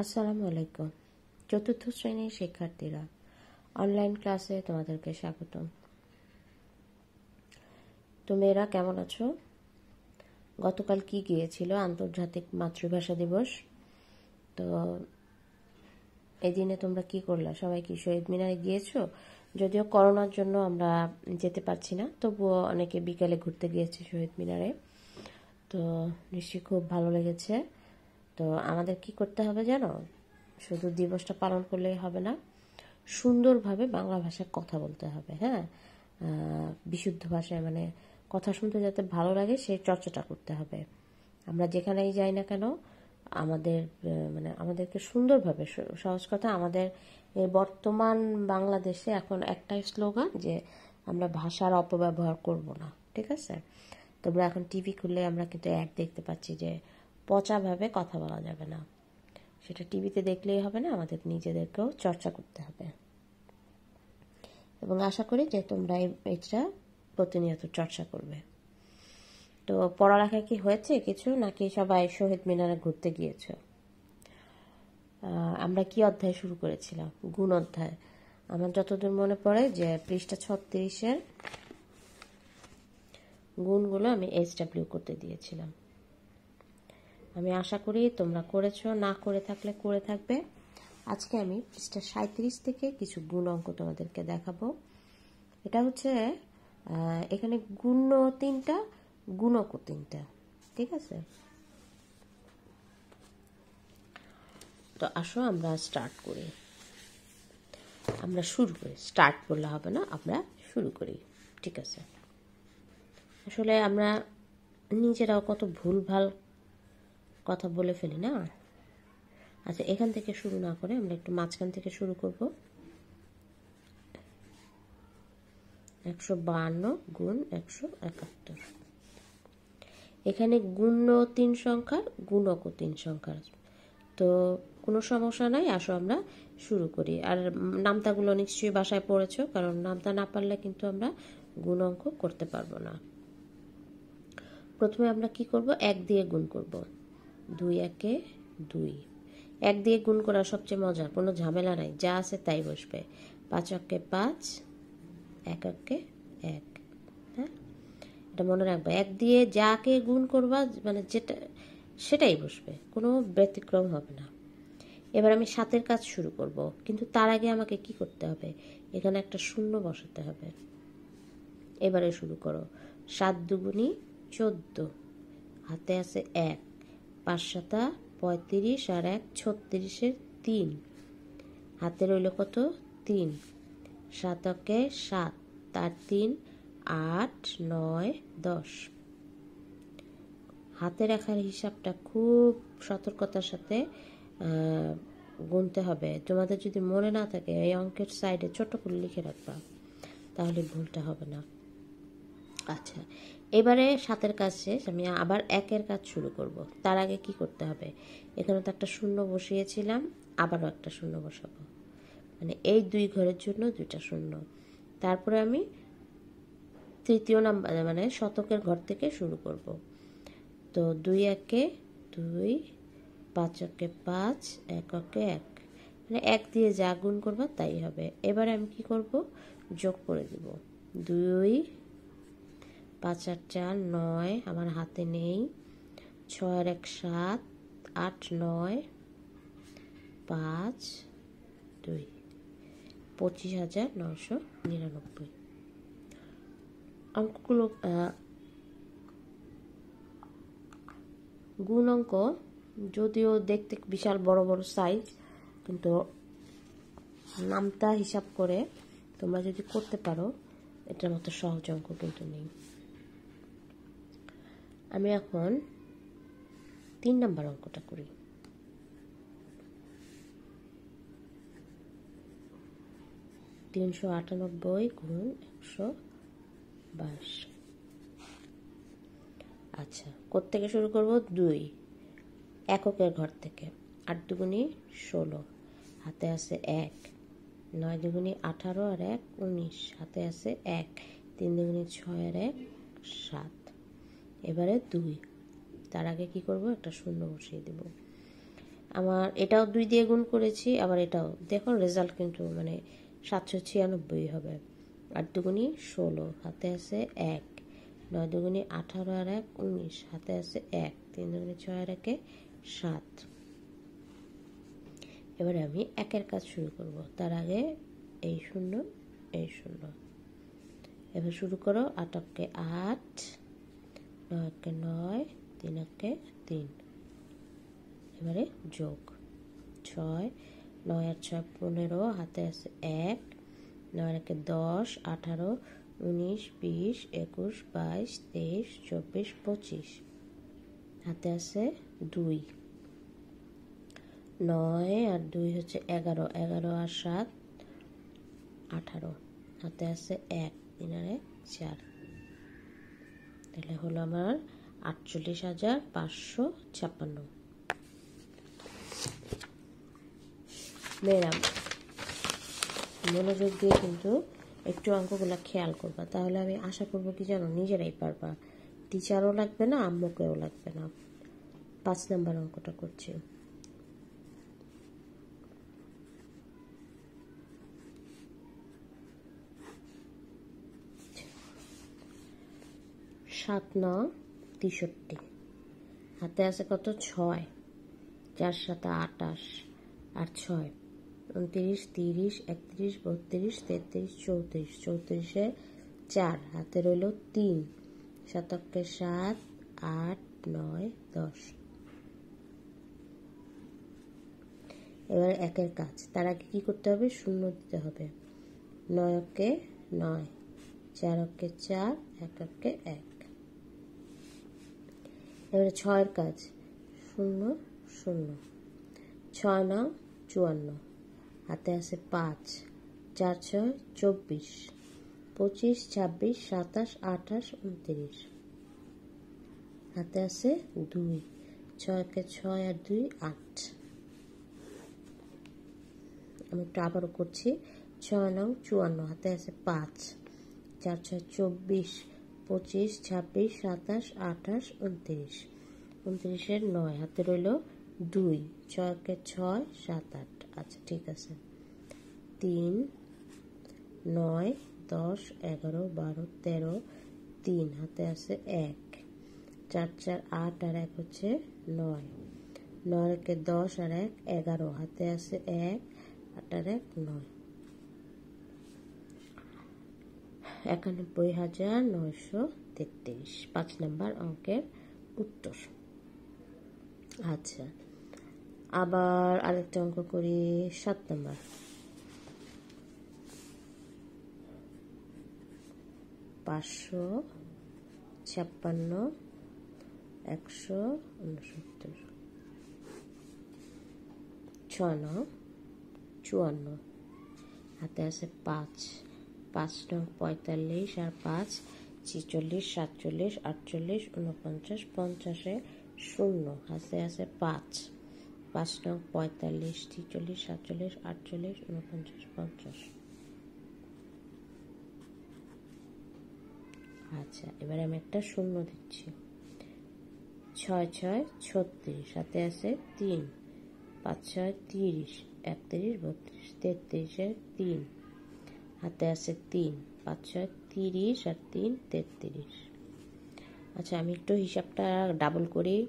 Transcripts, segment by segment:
আসসালামু আলাইকুম। চতুর্থ শ্রেণির শিক্ষার্থীরা অনলাইন ক্লাসে তোমাদেরকে স্বাগতম। তো মেয়েরা কেমন আছো? গতকাল কি গিয়েছিল? আন্তর্জাতিক মাতৃভাষা দিবস। তো এই দিনে তোমরা কি করলা? সবাই কি শহীদ মিনারে গিয়েছো? যদিও করোনার জন্য আমরা যেতে পারছি না, তবুও অনেকে বিকালে ঘুরতে গিয়েছে শহীদ মিনারে। তো নিশ্চয়ই খুব ভালো লেগেছে। তো আমাদের কি করতে হবে জানো? শুধু দিবসটা পালন করলেই হবে না, সুন্দরভাবে বাংলা ভাষায় কথা বলতে হবে হ্যাঁ? বিশুদ্ধ ভাষায় মানে কথা শুনতে যাতে ভালো লাগে সেই চর্চাটা করতে হবে। আমরা যেখানেই যাই না কেন, আমাদের মানে আমাদেরকে সুন্দরভাবে সহজ কথা আমাদের বর্তমান বাংলাদেশে এখন একটাই স্লোগান যে আমরা ভাষার অপব্যবহার করব না, ঠিক আছে? তোমরা এখন টিভি খুললে আমরা কিন্তু এক দেখতে পাচ্ছি যে পচাভাবে কথা বলা যাবে না। সেটা টিভিতে দেখলেই হবে না, আমাদের নিজেদেরকেও চর্চা করতে হবে। এবং আশা করি যে তোমরা এটা প্রতিনিয়ত চর্চা করবে। তো পড়ালেখা কি হয়েছে কিছু, নাকি সবাই শহীদ মিনারে ঘুরতে গিয়েছ? আমরা কি অধ্যায় শুরু করেছিলাম? গুণ অধ্যায়। আমার যতদূর মনে পড়ে যে পৃষ্ঠা ছত্রিশের গুণগুলো আমি এইচ ডাব্লিউ করতে দিয়েছিলাম। আমি আশা করি তোমরা করেছ, না করে থাকলে করে থাকবে। আজকে আমি পৃষ্ঠা সাঁত্রিশ থেকে কিছু গুণ অঙ্ক তোমাদেরকে দেখাবো। এটা হচ্ছে এখানে গুণ তিনটা, গুণক তিনটা, ঠিক আছে? তো আসো আমরা স্টার্ট করি। আমরা শুরু করি। স্টার্ট করলে হবে না, আমরা শুরু করি, ঠিক আছে? আসলে আমরা নিজেরাও কত ভুলভাল কথা বলে ফেলি, না? আচ্ছা এখান থেকে শুরু না করে আমরা একটু মাঝখান থেকে শুরু করব। একশো বাহান্ন গুণ একশো একাত্তর। এখানে গুণ তিন সংখ্যার গুণক তিন সংখ্যার তো কোনো সমস্যা নাই, আসো আমরা শুরু করি। আর নামতাগুলো নিশ্চয়ই বাসায় পড়েছো, কারণ নামতা না পারলে কিন্তু আমরা গুণ অঙ্ক করতে পারব না। প্রথমে আমরা কি করব? এক দিয়ে গুণ করব। দুই একে দুই। এক দিয়ে গুণ করা সবচেয়ে মজার, কোনো ঝামেলা নাই, যা আছে তাই বসবে। পাঁচ অক্কে পাঁচ, এক অক্কে এক হ্যাঁ? এটা মনে রাখবে, এক দিয়ে যাকে গুণ করবা মানে যেটা, সেটাই বসবে, কোনো ব্যতিক্রম হবে না। এবার আমি সাতের কাজ শুরু করব, কিন্তু তার আগে আমাকে কি করতে হবে? এখানে একটা শূন্য বসাতে হবে। এবারে শুরু করো। সাত দুগুনি চোদ্দ, হাতে আছে এক পাঁচ সাতা পঁয়ত্রিশ আর এক ছত্রিশের তিন। হাতে রইল কত? তিন। সাতকে সাত, তার তিন, আট, নয়, দশ। হাতে রাখার হিসাবটা খুব সতর্কতার সাথে গুনতে হবে। তোমাদের যদি মনে না থাকে, এই অঙ্কের সাইডে ছোট করে লিখে রাখবা। তাহলে ভুলটা হবে না। আচ্ছা এবারে সাতের কাজ শেষ, আমি আবার একের কাজ শুরু করব। তার আগে কি করতে হবে? এখানে তো একটা শূন্য বসিয়েছিলাম, আবারও একটা শূন্য বসাবো। মানে এই দুই ঘরের জন্য দুইটা শূন্য। তারপরে আমি তৃতীয় নাম্বার মানে শতকের ঘর থেকে শুরু করব। তো দুই একে দুই, পাঁচ একে পাঁচ, এক একে এক। মানে এক দিয়ে যা গুণ করবা তাই হবে। এবারে আমি কি করব? যোগ করে দিব। দুই পাঁচ আট চার নয় আমার হাতে নেই। ছয় এক সাত আট নয়। পাঁচ দুই। পঁচিশ হাজার নশো নিরানব্বই। অঙ্কগুলো গুণ অঙ্ক, যদিও দেখতে বিশাল বড় বড় সাইজ কিন্তু নামটা হিসাব করে তোমরা যদি করতে পারো, এটার মতো সহজ অঙ্ক কিন্তু নেই। আমি এখন তিন নাম্বার অঙ্কটা করি। তিনশো আটানব্বই গুণ একশো বাইশ। আচ্ছা থেকে শুরু করব? দুই। এককের ঘর থেকে। আট দুগুনি ষোলো। হাতে আছে এক। নয় দুগুনি আঠারো আর এক উনিশ। হাতে আছে এক। তিন দুগুনি ছয় আর এক সাত। এবারে দুই। তার আগে কি করব? একটা শূন্য বসিয়ে দেব। আমার এটাও দুই দিয়ে গুণ করেছি, আবার এটাও। দেখো রেজাল্ট কিন্তু মানে সাতশো ছিয়ানব্বই হবে। আট দুগুণি ষোলো, হাতে আছে এক। নয় দুগুণি আঠারো আর এক, উনিশ। হাতে আছে এক। তিন দুগুণি ছয় আর একে সাত। এবারে আমি একের কাজ শুরু করব। তার আগে এই শূন্য এই শূন্য। এবার শুরু করো আটককে আট। নয়কে নয়, তিন একে তিন। এবারে যোগ। ছয়, নয় আর ছয় পনেরো, হাতে আছে এক। নয় একে দশ, আঠারো, উনিশ, বিশ, একুশ, বাইশ, তেইশ, চব্বিশ, পঁচিশ। হাতে আছে দুই। নয় আর দুই হচ্ছে এগারো এগারো আর সাত, আঠারো। হাতে আছে এক, তিন আর এক চার। তাহলে হলো আমার আটচল্লিশ হাজার পাঁচশো ছাপ্পান্ন। মেয়েরাম মনোযোগ দিয়ে কিন্তু একটু অঙ্কগুলো খেয়াল করবা, তাহলে আমি আশা করব কি জানো, নিজেরাই পারবা। টিচারও লাগবে না, আম্মুকেও লাগবে না। পাঁচ নাম্বার অঙ্কটা করছি। সাত ন, তেষট্টি। হাতে আছে কত? ছয়। চার সাথে আটাশ। আর ছয়। উনত্রিশ, তিরিশ, একত্রিশ, বত্রিশ, তেত্রিশ, চৌত্রিশ। চৌত্রিশে চার। হাতে রইল তিন। শতককে সাত, আট, নয়, দশ। এবার একের কাজ। তার আগে কী করতে হবে? শূন্য দিতে হবে। নয় অক্কে নয় চার অক্কে চার এক অক্কে এক। এবারে ছয়ের কাজ। শূন্য শূন্য। ছয় ন চুয়ান্ন। হাতে আছে পাঁচ। চার ছয়, চব্বিশ। পঁচিশ, ছাব্বিশ, সাতাশ, আঠাশ, উনত্রিশ। হাতে আছে দুই। ছয়কে ছয় আর দুই, আট। আমি একটু আবারও করছি। ছয় নং চুয়ান্ন। হাতে আছে পাঁচ। চার ছয়, চব্বিশ। পঁচিশ, ছাব্বিশ, সাতাশ, আঠাশ, উনত্রিশ। উনত্রিশের নয়, হাতে রইল দুই, ছয়কে ছয়, সাত, আট। আচ্ছা ঠিক আছে। তিন, নয়, দশ, এগারো, বারো, তেরো, তিন, হাতে আছে এক। চার চার, আট, আর এক হচ্ছে নয়। নয় একে দশ, আর এক, এগারো, হাতে আছে এক, আট, আর এক, নয়। একানব্বই হাজার নয়শো তেত্রিশ। পাঁচ নম্বর অঙ্কের উত্তর। আচ্ছা আবার আরেকটা অঙ্ক করি, সাত নম্বর। পাঁচশো ছাপ্পান্ন, একশো উনসত্তর। ছয় চুয়ান্ন। হাতে আছে পাঁচ। পাঁচ নং পঁয়তাল্লিশ আর পাঁচ ছিচল্লিশ, সাতচল্লিশ, আটচল্লিশ উনপঞ্চাশ পঞ্চাশে শূন্য। হাতে আছে পাঁচ। পাঁচ নং পঁয়তাল্লিশ, ছিচল্লিশ, সাতচল্লিশ, আটচল্লিশ উনপঞ্চাশ পঞ্চাশ। আচ্ছা এবার আমি একটা শূন্য দিচ্ছি। ছয় ছয় ছত্রিশ সাথে আছে তিন। পাঁচ ছয় তিরিশ, একত্রিশ, বত্রিশ, তেত্রিশে তিন। হাতে আছে তিন, পাঁচ, ছয়, তিরিশ আর তিন, তেত্রিশ। আচ্ছা আমি একটু হিসাবটা ডাবল করি।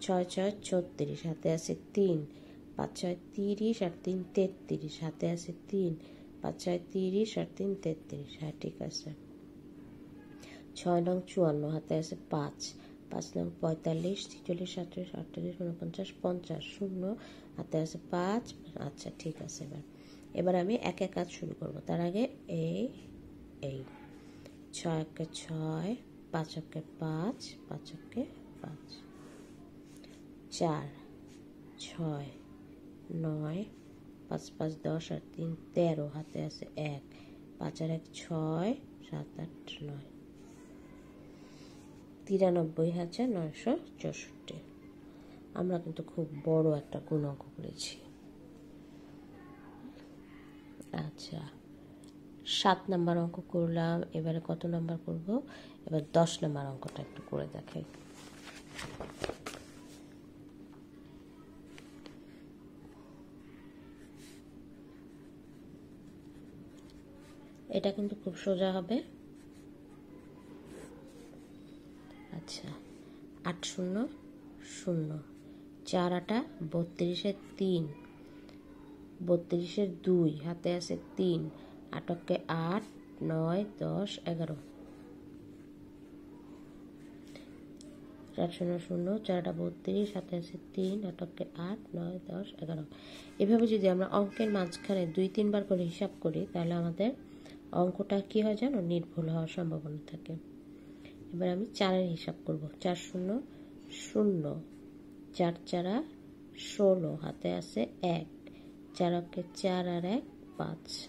ছয় ছয়, ছত্রিশ, হাতে আছে তিন, পাঁচ, ছয়, তিরিশ আর তিন, তেত্রিশ। হাতে আছে তিন, পাঁচ, ছয়, তিরিশ আর তিন, তেত্রিশ। হ্যাঁ ঠিক আছে। ছয় নং চুয়ান্ন, হাতে আছে পাঁচ পাঁচ নং পঁয়তাল্লিশ, ছিচল্লিশ, সাতচল্লিশ, আটচল্লিশ উনপঞ্চাশ পঞ্চাশ, শূন্য, হাতে আছে পাঁচ। আচ্ছা ঠিক আছে এবার। এবার আমি এক এক কাজ শুরু করব। তার আগে এই এই। ছয় একে ছয়, পাঁচ একে পাঁচ পাঁচ একে পাঁচ। চার, ছয়, নয়, পাঁচ পাঁচ, দশ আর তিন, তেরো, হাতে আছে এক। পাঁচ আর এক ছয়, সাত, আট, নয়। তিরানব্বই হাজার নয়শো চৌষট্টি। আমরা কিন্তু খুব বড় একটা গুণাঙ্ক করেছি। আচ্ছা সাত নাম্বার অঙ্ক করলাম, এবারে কত নাম্বার করব? এবার দশ নাম্বার অঙ্কটা একটু করে দেখে। এটা কিন্তু খুব সোজা হবে। আচ্ছা আট শূন্য শূন্য। চার আটা, বত্রিশে তিন। বত্রিশের দুই, হাতে আছে তিন আটককে আট, নয়, দশ, এগারো। চার শূন্য শূন্য, চারটা বত্রিশ, হাতে আছে তিন আটককে আট, নয়, দশ, এগারো। এভাবে যদি আমরা অঙ্কের মাঝখানে দুই, তিনবার করে হিসাব করি, তাহলে আমাদের অঙ্কটা কি হয় জানো? নির্ভুল হওয়ার সম্ভাবনা থাকে। এবার আমি চারের হিসাব করব। চার শূন্য শূন্য, চার চারা ষোলো, হাতে আছে এক। চারকে চার আর এক, পাঁচ।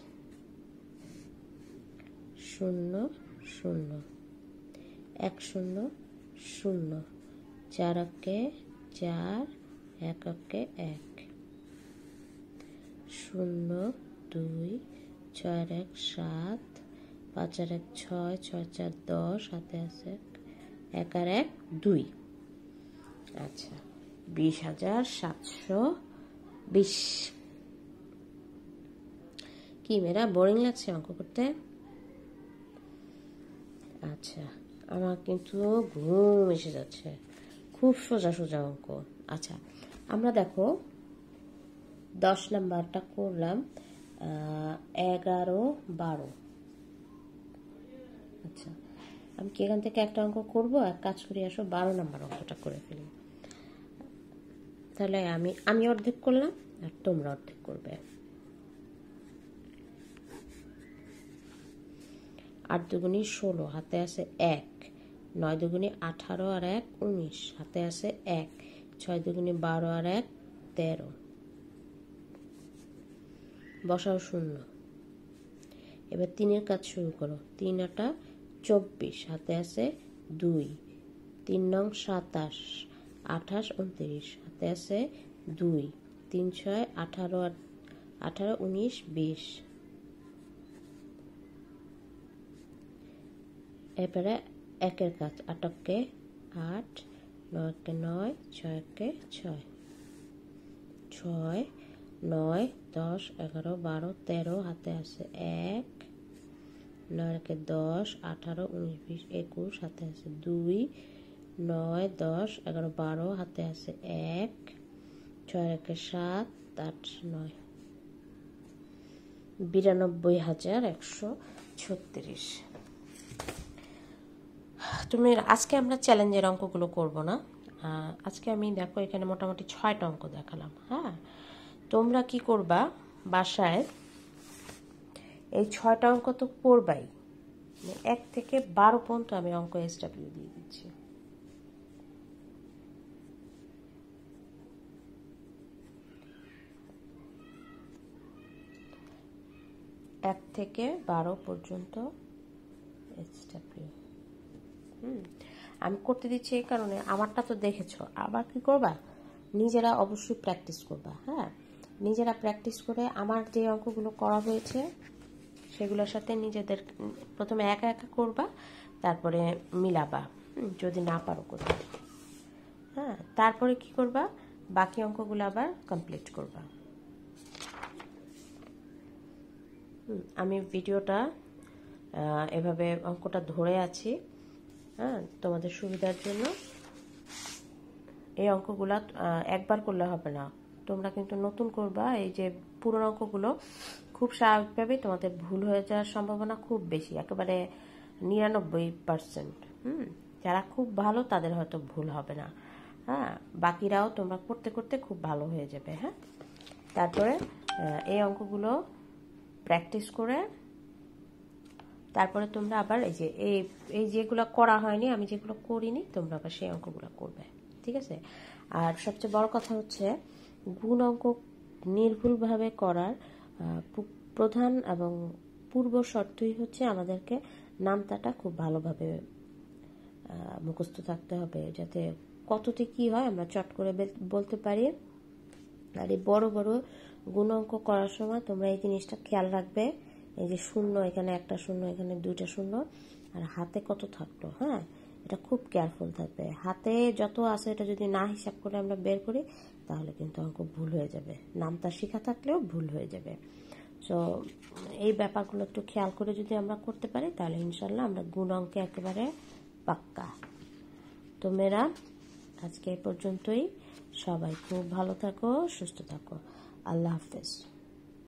শূন্য শূন্য। এক শূন্য শূন্য। চারকে চার এককে এক। শূন্য, দুই, ছয় এক, সাত। পাঁচ আর এক, ছয় ছয় চার, দশ। হাতে আছে এক আর এক, দুই। আচ্ছা বিশ হাজার সাতশো বিশ। কি মেয়েরা? বোরিং লাগছে অঙ্ক করতে? আচ্ছা আমার কিন্তু ঘুম এসে যাচ্ছে। খুব সোজা সোজা অঙ্ক। আচ্ছা আমরা দেখো, দশ নাম্বারটা করলাম এগারো, বারো। আচ্ছা আমি কি এখান থেকে একটা অঙ্ক করব? এক কাজ করি, আসো, বারো নাম্বার অঙ্কটা করে ফেলি। তাহলে আমি আমি অর্ধেক করলাম আর তোমরা অর্ধেক করবে। আট দুগুনি ষোলো, হাতে আছে এক। নয় দুগুনি আঠারো আর এক, উনিশ। হাতে আছে এক। ছয় দুগুনি বারো আর এক, তেরো। বসাও শূন্য। এবার তিনের কাজ শুরু করো। তিন আটা চব্বিশ, হাতে আছে দুই। তিন নং সাতাশ, আঠাশ উনত্রিশ, হাতে আছে দুই। তিন ছয় আঠারো আঠারো উনিশ, বিশ। এবারে একের কাজ, আটককে আট, নয়কে নয়, ছয়কে ছয়। ছয়, নয়, দশ, এগারো, বারো, তেরো হাতে আছে এক, নয়কে দশ, আঠারো, উনিশ, বিশ, একুশ হাতে আছে দুই, নয়, দশ, এগারো, বারো হাতে আছে এক ছয় একে সাত, আট, নয়। বিরানব্বই হাজার একশো ছত্রিশ। তুমি আজকে আমরা চ্যালেঞ্জের অঙ্কগুলো করব না। আজকে আমি দেখো এখানে মোটামুটি ছয়টা অঙ্ক দেখালাম হ্যাঁ? তোমরা কি করবা বাসায়? এই ছয়টা অঙ্ক তো করবাই। এক থেকে বারো পর্যন্ত আমি অঙ্ক এসডাব্লিউ দিয়ে দিচ্ছি। এক থেকে বারো পর্যন্ত এসডাব্লিউ হুম আমি করতে দিচ্ছি এই কারণে, আমারটা তো দেখেছ। আবার কি করবা? নিজেরা অবশ্যই প্র্যাকটিস করবা হ্যাঁ? নিজেরা প্র্যাকটিস করে আমার যে অঙ্কগুলো করা হয়েছে, সেগুলোর সাথে নিজেদের, প্রথমে একা একা করবা, তারপরে মিলাবা যদি না পারো করতে হ্যাঁ তারপরে কি করবা? বাকি অঙ্কগুলো আবার কমপ্লিট করবা। আমি ভিডিওটা এভাবে অঙ্কটা ধরে আছি। হ্যাঁ তোমাদের সুবিধার জন্য। এই অঙ্কগুলা একবার করলে হবে না। তোমরা কিন্তু নতুন করবা, এই যে পুরনো অঙ্কগুলো, খুব স্বাভাবিকভাবেই তোমাদের ভুল হয়ে যাওয়ার সম্ভাবনা খুব বেশি, একেবারে নিরানব্বই পার্সেন্ট হুম, যারা খুব ভালো তাদের হয়তো ভুল হবে না। হ্যাঁ বাকিরাও তোমরা করতে করতে খুব ভালো হয়ে যাবে হ্যাঁ। তারপরে এই অঙ্কগুলো প্র্যাকটিস করে তারপরে তোমরা আবার এই যে, এই এই যেগুলো করা হয়নি, আমি যেগুলো করিনি, তোমরা আবার সেই অঙ্কগুলো করবে। ঠিক আছে? আর সবচেয়ে বড় কথা হচ্ছে, গুণ অঙ্ক নির্ভুলভাবে করার প্রধান এবং পূর্ব শর্তই হচ্ছে আমাদেরকে নামতাটা খুব ভালোভাবে মুখস্থ থাকতে হবে, যাতে কতটি কি হয় আমরা চট করে বলতে পারি। আর এই বড় বড় গুণ অঙ্ক করার সময় তোমরা এই জিনিসটা খেয়াল রাখবে। এই যে শূন্য, এখানে একটা শূন্য, এখানে দুইটা শূন্য, আর হাতে কত থাকল হ্যাঁ? এটা খুব কেয়ারফুল থাকবে। হাতে যত আছে, এটা যদি না হিসাব করে আমরা বের করি, তাহলে কিন্তু অঙ্ক ভুল হয়ে যাবে। নামটা শেখা থাকলেও ভুল হয়ে যাবে। সো এই ব্যাপারগুলো একটু খেয়াল করে যদি আমরা করতে পারি, তাহলে ইনশাল্লাহ আমরা গুণ অঙ্কে একেবারে পাক্কা। তো মেয়েরা, আজকে এ পর্যন্তই। সবাই খুব ভালো থাকো, সুস্থ থাকো। আল্লাহ হাফেজ।